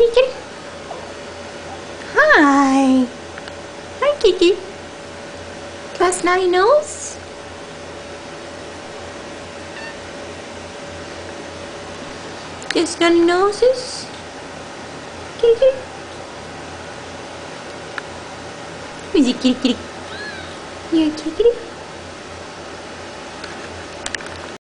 Deacon. Hi. Hi, Kiki. Class 9 knows? nose? Got noses? Kitty. Who's a kitty, kitty? You're a kitty, kitty?